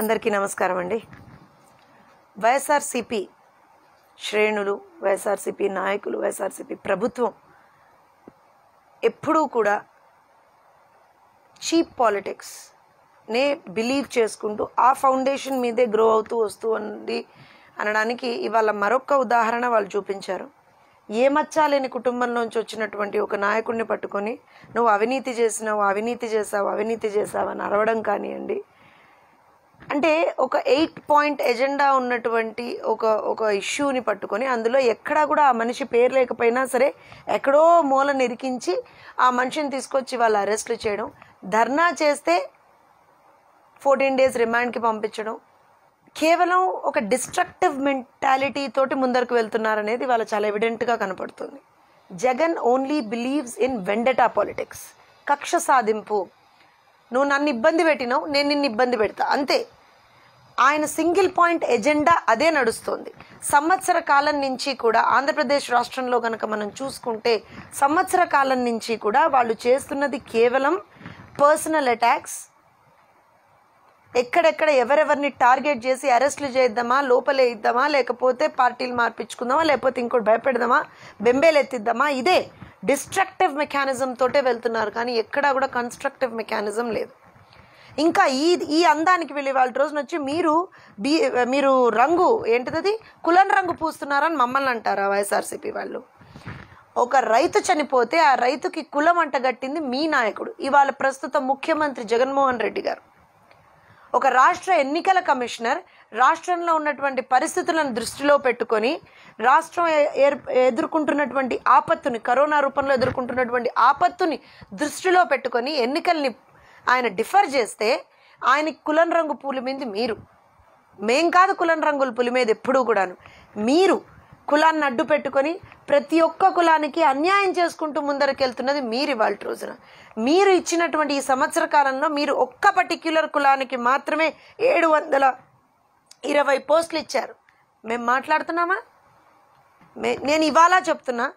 అందరికీ నమస్కారం అండి. వైఎస్ఆర్సిపి శ్రేణులు వైఎస్ఆర్సిపి నాయకులు వైఎస్ఆర్సిపి ప్రభుత్వం ఎప్పుడూ కూడా చీప్ పాలిటిక్స్ నే బిలీవ్ చేసుకుంటూ ఆ ఫౌండేషన్ మీదే గ్రో అవుతూ వస్తూ ఉంది అనడానికి ఇవాళ మరొక ఉదాహరణ వాళ్ళు చూపించారు. ఏమచ్చాలేని కుటుంబంలోంచి వచ్చినటువంటి ఒక నాయకుడిని పట్టుకొని నువ్వు అవినీతి చేసినావు అవినీతి చేసావు అవినీతి చేసావు అని అరవడం కానివ్వండి అంటే ఒక ఎయిట్ పాయింట్ ఎజెండా ఉన్నటువంటి ఒక ఒక ఇష్యూని పట్టుకొని అందులో ఎక్కడా కూడా ఆ మనిషి పేరు లేకపోయినా సరే ఎక్కడో మూల నిరికించి ఆ మనిషిని తీసుకొచ్చి వాళ్ళు అరెస్ట్లు చేయడం ధర్నా చేస్తే ఫోర్టీన్ డేస్ రిమాండ్కి పంపించడం కేవలం ఒక డిస్ట్రక్టివ్ మెంటాలిటీ తోటి ముందరకు వెళ్తున్నారనేది వాళ్ళ చాలా ఎవిడెంట్గా కనపడుతుంది. Jagan only believes in vendetta politics. కక్ష సాధింపు. నువ్వు నన్ను ఇబ్బంది పెట్టినావు నేను నిన్ను ఇబ్బంది పెడతా. అంతే. ఆయన సింగిల్ పాయింట్ ఎజెండా అదే నడుస్తోంది. సంవత్సర కాలం నుంచి కూడా ఆంధ్రప్రదేశ్ రాష్ట్రంలో కనుక మనం చూసుకుంటే సంవత్సర కాలం నుంచి కూడా వాళ్ళు చేస్తున్నది కేవలం పర్సనల్ అటాక్స్. ఎక్కడెక్కడ ఎవరెవరిని టార్గెట్ చేసి అరెస్టులు చేద్దామా లోపలే ఇద్దామా లేకపోతే పార్టీలు మార్పించుకుందామా లేకపోతే ఇంకోటి భయపెడదామా బెంబేలెత్తిద్దామా ఇదే డిస్ట్రక్టివ్ మెకానిజం తోటే వెళ్తున్నారు. కానీ ఎక్కడా కూడా కన్స్ట్రక్టివ్ మెకానిజం లేదు. ఇంకా ఈ ఈ అందానికి వెళ్ళి వాళ్ళ రోజున వచ్చి మీరు బీ మీరు రంగు ఏంటిది కులం రంగు పూస్తున్నారని మమ్మల్ని అంటారా వైఎస్ఆర్సీపీ వాళ్ళు? ఒక రైతు చనిపోతే ఆ రైతుకి కులం అంటగట్టింది మీ నాయకుడు ఇవాళ ప్రస్తుత ముఖ్యమంత్రి జగన్మోహన్ రెడ్డి గారు. ఒక రాష్ట్ర ఎన్నికల కమిషనర్ రాష్ట్రంలో ఉన్నటువంటి పరిస్థితులను దృష్టిలో పెట్టుకొని రాష్ట్రం ఏర్- ఎదుర్కొంటున్నటువంటి ఆపత్తుని కరోనా రూపంలో ఎదుర్కొంటున్నటువంటి ఆపత్తుని దృష్టిలో పెట్టుకొని ఎన్నికల్ని ఆయన డిఫర్ చేస్తే ఆయన కులం రంగు పూల మీద మీరు. మేం కాదు కులం రంగుల పులి మీద ఎప్పుడూ కూడాను. మీరు కులాన్ని అడ్డు పెట్టుకొని ప్రతి ఒక్క కులానికి అన్యాయం చేసుకుంటూ ముందరకెళ్తున్నది మీరు ఇవాళ రోజున. మీరు ఇచ్చినటువంటి ఈ సంవత్సర కాలంలో మీరు ఒక్క పర్టిక్యులర్ కులానికి మాత్రమే ఏడు వందల ఇరవై పోస్టులు ఇచ్చారు. మేము మాట్లాడుతున్నామా? మే నేను ఇవాళ చెప్తున్నా.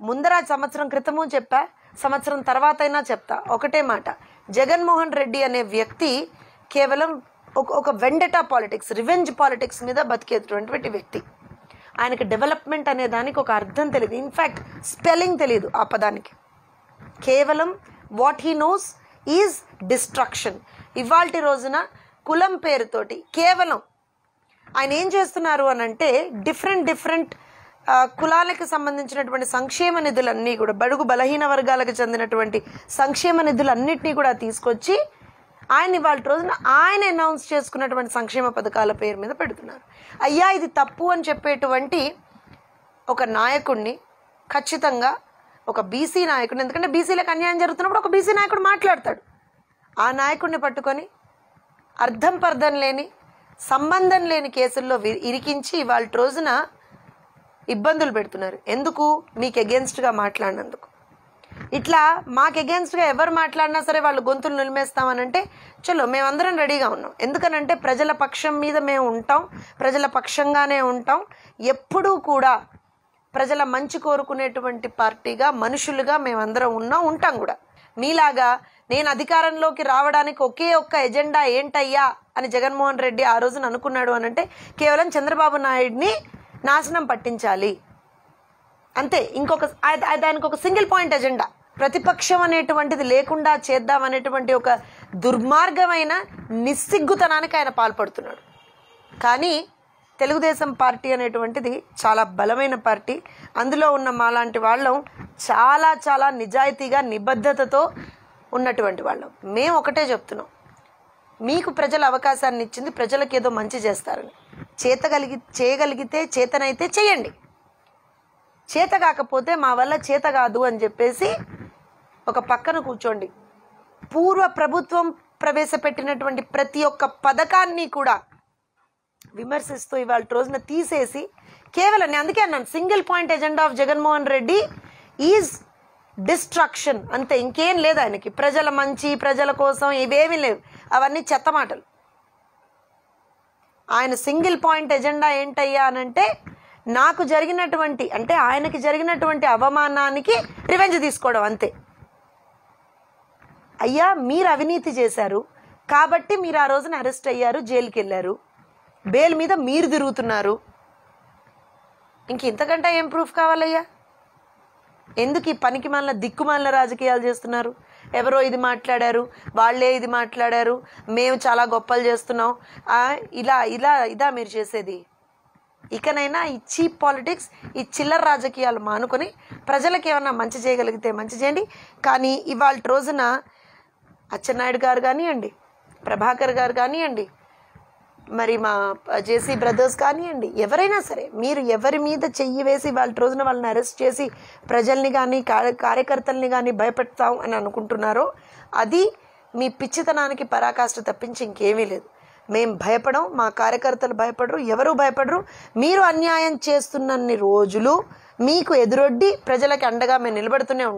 ముందర సంవత్సరం క్రితము చెప్పా సంవత్సరం తర్వాత అయినా చెప్తా. ఒకటే మాట. జగన్మోహన్ రెడ్డి అనే వ్యక్తి కేవలం ఒక ఒక వెండటా పాలిటిక్స్ రివెంజ్ పాలిటిక్స్ మీద బతికేటటువంటి వ్యక్తి. ఆయనకి డెవలప్మెంట్ అనే దానికి ఒక అర్థం తెలియదు. ఇన్ఫ్యాక్ట్ స్పెల్లింగ్ తెలియదు ఆ పదానికి. కేవలం what he knows is destruction. ఇవాల్టి రోజున కులం పేరుతోటి కేవలం ఆయన ఏం చేస్తున్నారు అని అంటే డిఫరెంట్ డిఫరెంట్ కులాలకు సంబంధించినటువంటి సంక్షేమ నిధులన్నీ కూడా బడుగు బలహీన వర్గాలకు చెందినటువంటి సంక్షేమ నిధులన్నింటినీ కూడా తీసుకొచ్చి ఆయన ఇవాళ రోజున ఆయన అనౌన్స్ చేసుకున్నటువంటి సంక్షేమ పథకాల పేరు మీద పెడుతున్నారు. అయ్యా ఇది తప్పు అని చెప్పేటువంటి ఒక నాయకుడిని ఖచ్చితంగా ఒక బీసీ నాయకుడిని ఎందుకంటే బీసీలకు అన్యాయం జరుగుతున్నప్పుడు ఒక బీసీ నాయకుడు మాట్లాడతాడు. ఆ నాయకుడిని పట్టుకొని అర్థం పర్థం లేని సంబంధం లేని కేసుల్లో ఇరికించి ఇవాళ రోజున ఇబ్బందులు పెడుతున్నారు. ఎందుకు? మీకు అగేన్స్ట్గా మాట్లాడినందుకు. ఇట్లా మాకు అగేన్స్ట్గా ఎవరు మాట్లాడినా సరే వాళ్ళు గొంతులు నిలిమేస్తామనంటే చలో మేమందరం రెడీగా ఉన్నాం. ఎందుకనంటే ప్రజల పక్షం మీద మేము ఉంటాం. ప్రజల పక్షంగానే ఉంటాం. ఎప్పుడూ కూడా ప్రజల మంచి కోరుకునేటువంటి పార్టీగా మనుషులుగా మేమందరం ఉన్నాం ఉంటాం కూడా. మీలాగా నేను అధికారంలోకి రావడానికి ఒకే ఒక్క ఎజెండా ఏంటయ్యా అని జగన్మోహన్ రెడ్డి ఆ రోజున అనుకున్నాడు అనంటే కేవలం చంద్రబాబు నాయుడిని నాశనం పట్టించాలి. అంతే ఇంకొక దానికి ఒక సింగిల్ పాయింట్ ఎజెండా ప్రతిపక్షం అనేటువంటిది లేకుండా చేద్దాం అనేటువంటి ఒక దుర్మార్గమైన నిస్సిగ్గుతనానికి ఆయన పాల్పడుతున్నాడు. కానీ తెలుగుదేశం పార్టీ అనేటువంటిది చాలా బలమైన పార్టీ. అందులో ఉన్న మాలాంటి వాళ్ళం చాలా చాలా నిజాయితీగా నిబద్ధతతో ఉన్నటువంటి వాళ్ళం. మేము ఒకటే చెప్తున్నాం. మీకు ప్రజల అవకాశాన్ని ఇచ్చింది ప్రజలకు ఏదో మంచి చేస్తారని. చేతగలిగి చేయగలిగితే చేతనైతే చేయండి. చేత కాకపోతే మా వల్ల చేత కాదు అని చెప్పేసి ఒక పక్కన కూర్చోండి. పూర్వ ప్రభుత్వం ప్రవేశపెట్టినటువంటి ప్రతి ఒక్క పథకాన్ని కూడా విమర్శిస్తూ ఇవాళ రోజున తీసేసి కేవలం నేను అందుకే అన్నాను single point agenda of Jaganmohan Reddy is destruction అంతే ఇంకేం లేదు ఆయనకి. ప్రజల మంచి ప్రజల కోసం ఇవేమీ లేవు. అవన్నీ చెత్త మాటలు. ఆయన సింగిల్ పాయింట్ ఎజెండా ఏంటయ్యా అనంటే నాకు జరిగినటువంటి అంటే ఆయనకి జరిగినటువంటి అవమానానికి రివెంజ్ తీసుకోవడం అంతే. అయ్యా మీరు అవినీతి చేశారు కాబట్టి మీరు ఆ రోజున అరెస్ట్ అయ్యారు జైలుకి వెళ్ళారు బెయిల్ మీద మీరు తిరుగుతున్నారు. ఇంక ఇంతకంటే ఏం ప్రూఫ్ కావాలయ్యా? ఎందుకు ఈ పనికి మళ్ళీ దిక్కుమాలిన రాజకీయాలు చేస్తున్నారు? ఎవరో ఇది మాట్లాడారు వాళ్ళే ఇది మాట్లాడారు మేము చాలా గొప్పలు చేస్తున్నాం. ఇలా ఇలా ఇదా మీరు చేసేది. ఇకనైనా ఈ చీప్ పాలిటిక్స్ ఈ చిల్లర రాజకీయాలు మానుకొని ప్రజలకు ఏమన్నా మంచి చేయగలిగితే మంచి చేయండి. కానీ ఇవాళ రోజున అచ్చెన్నాయుడు గారు కానివ్వండి ప్రభాకర్ గారు కానివ్వండి మరి మా జేసీ బ్రదర్స్ కానివ్వండి ఎవరైనా సరే మీరు ఎవరి మీద చెయ్యి వేసి వాళ్ళ రోజున వాళ్ళని అరెస్ట్ చేసి ప్రజల్ని కానీ కార్యకర్తల్ని కానీ భయపెడతాం అని అనుకుంటున్నారో అది మీ పిచ్చితనానికి పరాకాష్ట తప్పించి ఇంకేమీ లేదు. మేం భయపడం మా కార్యకర్తలు భయపడరు ఎవరు భయపడరు. మీరు అన్యాయం చేస్తున్నన్ని రోజులు మీకు ఎదురొడ్డి ప్రజలకి అండగా మేము నిలబడుతూనే ఉంటాం.